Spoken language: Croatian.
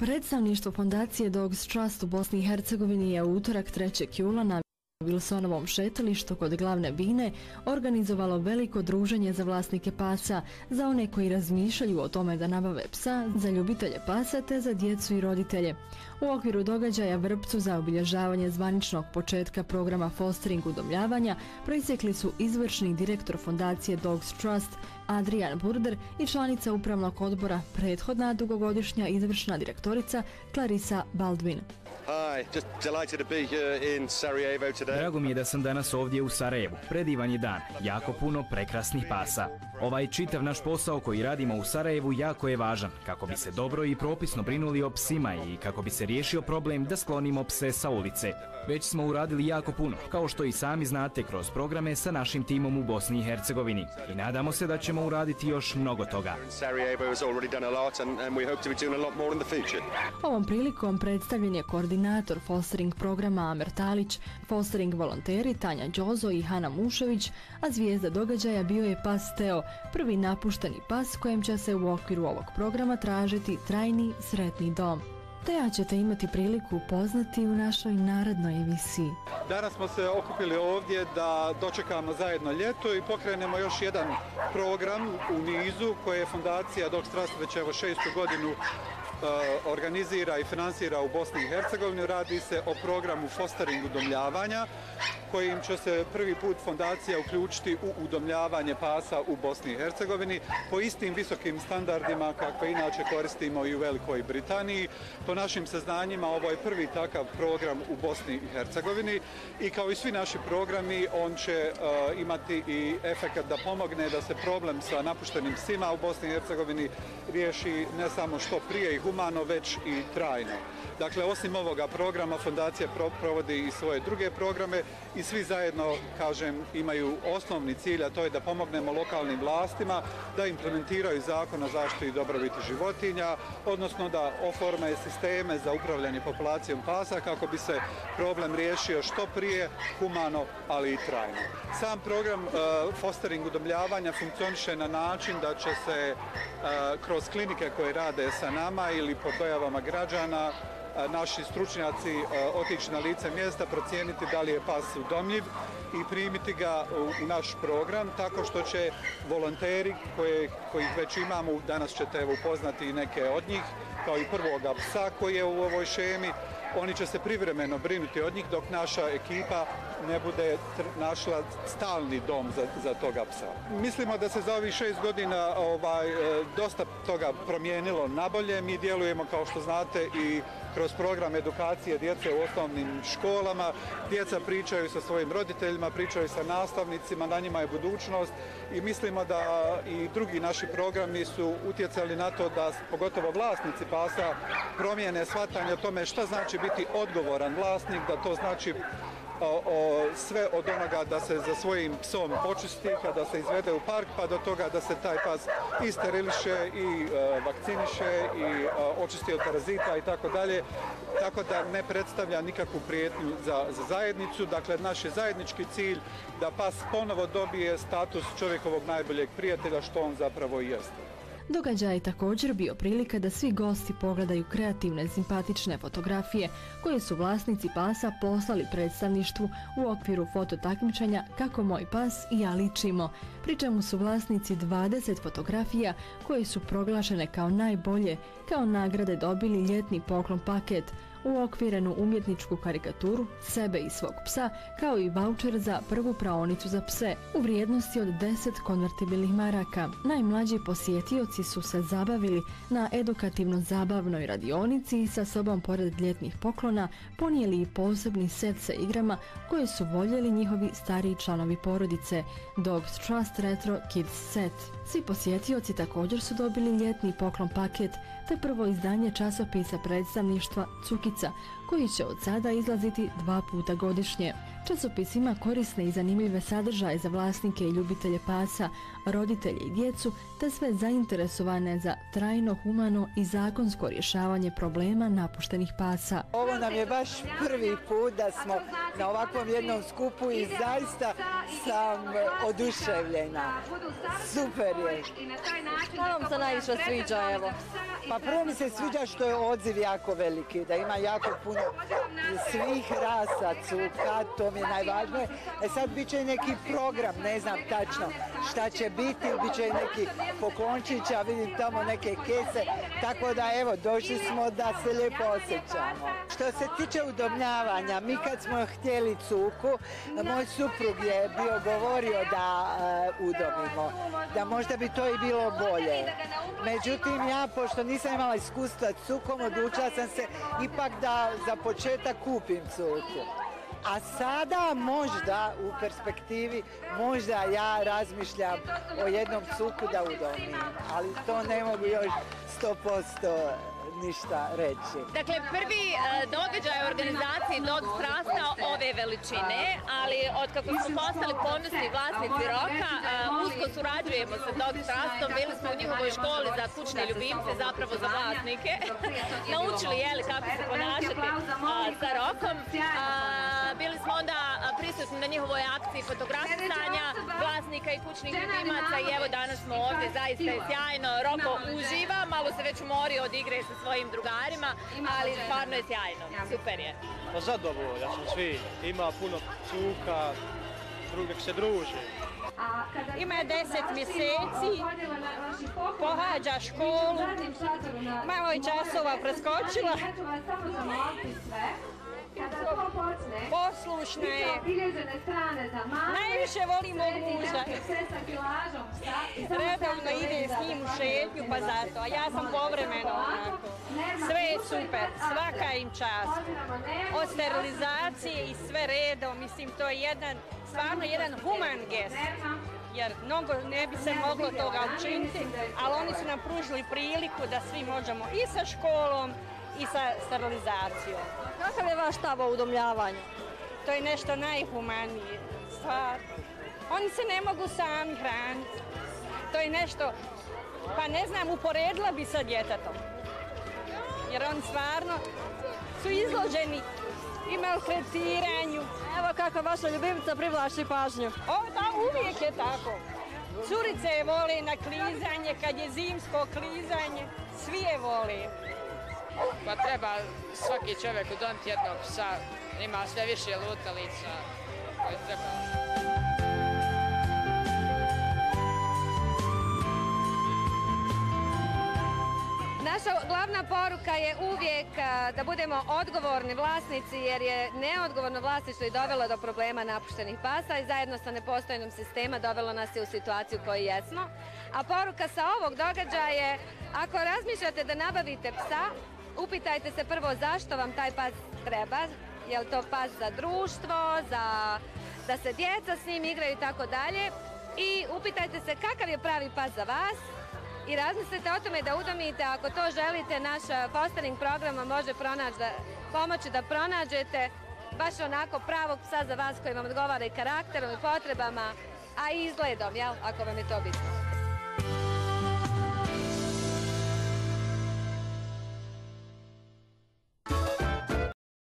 Predstavništvo fondacije Dogs Trust u Bosni i Hercegovini je utorak 3. jula na Wilsonovom šetalištu kod glavne bine organizovalo veliko druženje za vlasnike pasa, za one koji razmišljaju o tome da nabave psa, za ljubitelje pasa te za djecu i roditelje. U okviru događaja Vrpcu za obilježavanje zvaničnog početka programa fostering udomljavanja proisjekli su izvršni direktor fondacije Dogs Trust Adrian Burder i članica upravnog odbora prethodna dugogodišnja izvršna direktorica Clarissa Baldwin. Drago mi je da sam danas ovdje u Sarajevu. Predivan je dan. Jako puno prekrasnih pasa. Ovaj čitav naš posao koji radimo u Sarajevu jako je važan kako bi se dobro i propisno brinuli o psima i kako bi se riješio problem da sklonimo pse sa ulice. Već smo uradili jako puno, kao što i sami znate kroz programe sa našim timom u Bosni i Hercegovini. I nadamo se da ćemo uraditi još mnogo toga. Ovom prilikom predstavljen je koordinator fostering programa Amer Talić, fostering volonteri Tanja Đozo i Hana Mušević, a zvijezda događaja bio je pas Teo, prvi napušteni pas kojem će se u okviru ovog programa tražiti trajni sretni dom. Teja ćete imati priliku upoznati u našoj narodnoj emisiji. Danas smo se okupili ovdje da dočekamo zajedno ljeto i pokrenemo još jedan program u nizu koje je fondacija Dok Strast već evo šestu godinu organizira i financira u Bosni i Hercegovini. Radi se o programu fostering udomljavanja kojim će se prvi put fondacija uključiti u udomljavanje pasa u Bosni i Hercegovini po istim visokim standardima kakve inače koristimo i u Velikoj Britaniji. Po našim saznanjima ovo je prvi takav program u Bosni i Hercegovini i kao i svi naši programi on će imati i efekt da pomogne da se problem sa napuštenim psima u Bosni i Hercegovini riješi ne samo što prije i humano, već i trajno. Dakle, osim ovoga programa, fondacija provodi i svoje druge programe i svi zajedno, kažem, imaju osnovni cilj, a to je da pomognemo lokalnim vlastima da implementiraju zakon o zaštiti i dobrobiti životinja, odnosno da oforme sisteme za upravljanje populacijom pasa kako bi se problem riješio što prije, humano, ali i trajno. Sam program uh, fostering udomljavanja funkcioniše na način da će se uh, kroz klinike koje rade sa nama ili po dojavama građana naši stručnjaci otići na lice mjesta, procijeniti da li je pas udomljiv i primiti ga u naš program tako što će volonteri koje, kojih već imamo, danas ćete evo upoznati i neke od njih, kao i prvoga psa koji je u ovoj šemi, oni će se privremeno brinuti od njih dok naša ekipa ne bude našla stalni dom za, za toga psa. Mislimo da se za ovih šest godina ovaj, dosta toga promijenilo nabolje. Mi djelujemo, kao što znate, i kroz program edukacije djece u osnovnim školama. Djeca pričaju sa svojim roditeljima, pričaju sa nastavnicima, na njima je budućnost i mislimo da i drugi naši programi su utjecali na to da pogotovo vlasnici pasa promijene shvatanje o tome šta znači biti odgovoran vlasnik, da to znači o, sve od onoga da se za svojim psom počisti, kada se izvede u park, pa do toga da se taj pas i steriliše i vakciniše i e, očisti od parazita i tako dalje. Tako da ne predstavlja nikakvu prijetnju za, za zajednicu. Dakle, naš je zajednički cilj da pas ponovo dobije status čovjekovog najboljeg prijatelja, što on zapravo i jeste. Događaj je također bio prilika da svi gosti pogledaju kreativne, simpatične fotografije koje su vlasnici pasa poslali predstavništvu u okviru fototakmičanja Kako moj pas i ja ličimo, pri čemu su vlasnici 20 fotografija koje su proglašene kao najbolje, kao nagrade dobili ljetni poklon paket, u okvirenu umjetničku karikaturu sebe i svog psa, kao i voucher za prvu praonicu za pse u vrijednosti od 10 konvertibilnih maraka. Najmlađi posjetioci su se zabavili na edukativno-zabavnoj radionici i sa sobom pored ljetnih poklona ponijeli i posebni set sa igrama koje su voljeli njihovi stariji članovi porodice, Dogs Trust Retro Kids Set. Svi posjetioci također su dobili ljetni poklon paket te prvo izdanje časopisa predstavništva pizza，koji će od sada izlaziti dva puta godišnje. Časopis ima korisne i zanimljive sadržaje za vlasnike i ljubitelje pasa, roditelje i djecu, te sve zainteresovane za trajno, humano i zakonsko rješavanje problema napuštenih pasa. Ovo nam je baš prvi put da smo na ovakvom jednom skupu i zaista sam oduševljena. Super je. Šta vam se najviše sviđa, evo? Pa prvo mi se sviđa što je odziv jako veliki, da ima jako puno svih rasa cuka, to mi je najvažnije. E sad bit će neki program, ne znam tačno šta će biti, bit će neki poklončića, vidim tamo neke kese, tako da evo, došli smo da se lijepo osjećamo. Što se tiče udomljavanja, mi kad smo htjeli cuku, moj suprug je bio govorio da uh, udomimo, da možda bi to i bilo bolje. Međutim, ja, pošto nisam imala iskustva cukom, odlučila sam se ipak da za početak kupim cuku. A sada možda u perspektivi, možda ja razmišljam o jednom cuku da udomim, ali to ne mogu još 100% ništa reći. Dakle, prvi uh, događaj u organizaciji Dog Strasta ove veličine, ali od kako smo postali ponosni vlasnici roka, uh, usko surađujemo sa Dog Strastom, bili smo u njihovoj školi za kućne ljubimce, zapravo za vlasnike. Naučili jeli kako se ponašati uh, sa rokom. Bili smo onda prisutni na njihovoj akciji fotografisanja i kućnih ljubimaca i evo danas smo ovdje, zaista je sjajno. Roko uživa, malo se već umorio od igre sa svojim drugarima, ali stvarno je sjajno, super je. Pa zadovoljno sam svi, ima puno cuka, drugih se druži. Ima je deset mjeseci, pohađa školu, malo je časova preskočila. Poslušna je. Najviše volim mog muža. Redovno ide s njim u šetnju, pa zato. A ja sam povremeno onako. Sve je super, svaka im čast. Od sterilizacije i sve redom, mislim, to je jedan, stvarno jedan human gest jer mnogo ne bi se moglo toga učiniti, ali oni su nam pružili priliku da svi možemo i sa školom i sa sterilizacijom. Kakav je vaš stav o udomljavanju? To je nešto najhumanije stvar. Oni se ne mogu sami hraniti. To je nešto, pa ne znam, uporedila bi sa djetetom. Jer oni stvarno su izloženi i maltretiranju. Evo kako vaša ljubimica privlači pažnju. O, da, uvijek je tako. Curice je vole na klizanje, kad je zimsko klizanje, svi je vole. Pa treba svaki čovjek udomiti jednog psa, ima sve više lutalica koje treba. Naša glavna poruka je uvijek da budemo odgovorni vlasnici jer je neodgovorno vlasništvo i dovelo do problema napuštenih pasa i zajedno sa nepostojenom sistema dovelo nas je u situaciju koju jesmo. A poruka sa ovog događaja je ako razmišljate da nabavite psa, upitajte se prvo zašto vam taj pas treba, je li to pas za društvo, za da se djeca s njim igraju i tako dalje. I upitajte se kakav je pravi pas za vas i razmislite o tome da udomite. Ako to želite, naš fostering program može pronaći da, pomoći da pronađete baš onako pravog psa za vas koji vam odgovara i karakterom i potrebama, a i izgledom, jel, ako vam je to bitno.